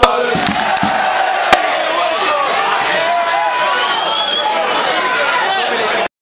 Father.